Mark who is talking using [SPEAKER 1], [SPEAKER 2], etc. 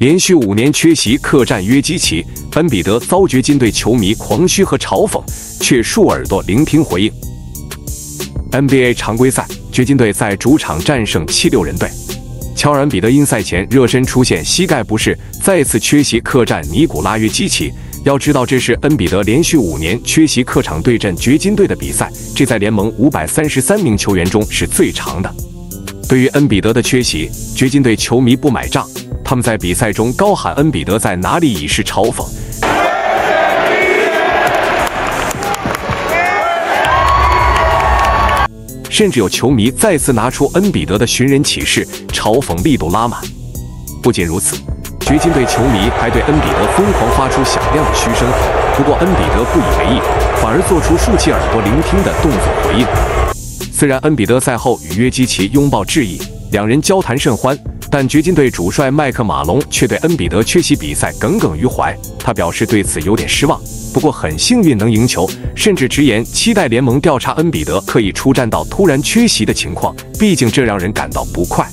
[SPEAKER 1] 连续五年缺席客战约基奇，恩比德遭掘金队球迷狂嘘和嘲讽，却竖耳朵聆听回应。NBA 常规赛，掘金队在主场战胜七六人队。乔尔·恩比德因赛前热身出现膝盖不适，再次缺席客战尼古拉约基奇。要知道，这是恩比德连续五年缺席客场对阵掘金队的比赛，这在联盟五百三十三名球员中是最长的。对于恩比德的缺席，掘金队球迷不买账，他们在比赛中高喊“恩比德在哪里”以示嘲讽，甚至有球迷再次拿出恩比德的寻人启事，嘲讽力度拉满。不仅如此。掘金队球迷还对恩比德疯狂发出响亮的嘘声，不过恩比德不以为意，反而做出竖起耳朵聆听的动作回应。虽然恩比德赛后与约基奇拥抱致意，两人交谈甚欢，但掘金队主帅麦克马龙却对恩比德缺席比赛耿耿于怀。他表示对此有点失望，不过很幸运能赢球，甚至直言期待联盟调查恩比德可以出战到突然缺席的情况，毕竟这让人感到不快。